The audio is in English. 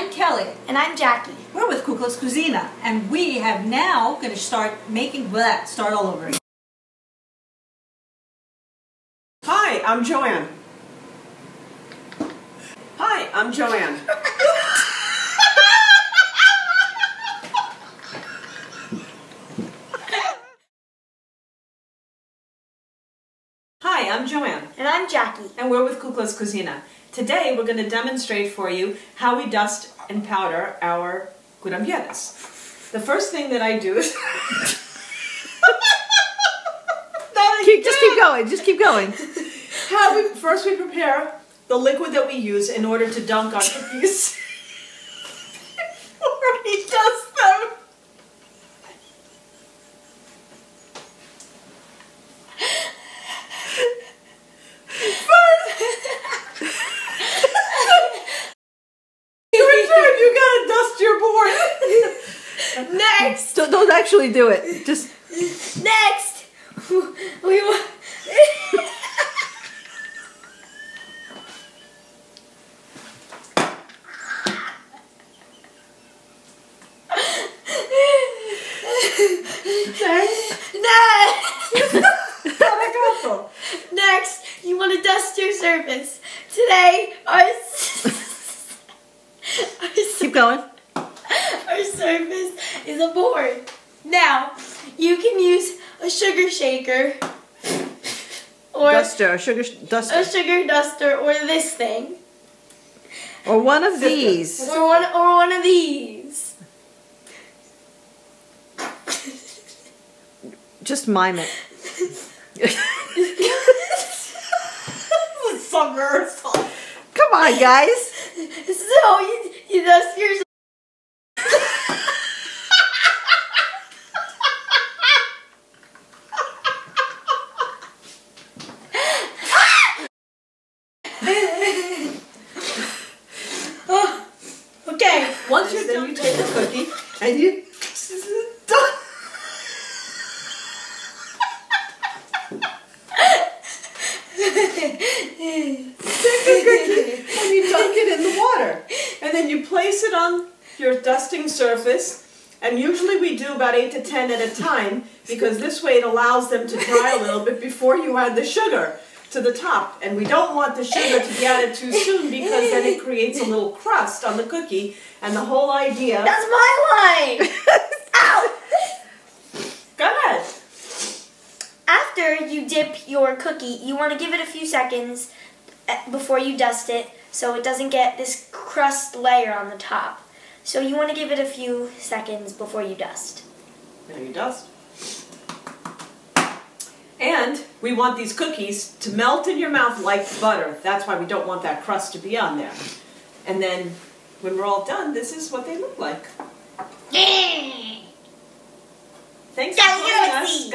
Hi, I'm Kelly. And I'm Jackie. We're with Kukla's Kouzina, and we have now going to start making that. Start all over. Hi, I'm Joanne. Hi, I'm Joanne. Hi, I'm Joanne, And I'm Jackie. and we're with Kukla's Kouzina. Today, we're going to demonstrate for you how we dust and powder our kourambiedes. The first thing that I do is... That Keep, just keep going. Just keep going. How we first we prepare the liquid that we use in order to dunk our cookies before we dust them. Your turn. You gotta dust your board. Next! Don't, don't actually do it. Just Next! We want. Next. Next! Next, you want to dust your surface. Today, our, s- our, keep going. our surface is a board. Now, you can use a sugar shaker or Duster, a sugar sh- a duster, sugar duster or this thing or one of these. or one or one of these. Just mime it. Come on, guys. So you, you dust your Oh, okay. Once you're done, you take the cookie and you done. Take the cookie and you dunk it in the water, and then you place it on your dusting surface. And usually we do about eight to ten at a time because this way it allows them to dry a little bit before you add the sugar to the top. And we don't want the sugar to be added too soon because then it creates a little crust on the cookie. And the whole idea. That's my line. Ow! Go ahead. After you dip your cookie, you want to give it a few seconds uh, before you dust it so it doesn't get this crust layer on the top. So you want to give it a few seconds before you dust. Now you dust. And we want these cookies to melt in your mouth like butter. That's why we don't want that crust to be on there. And then when we're all done, this is what they look like. Thanks for joining us.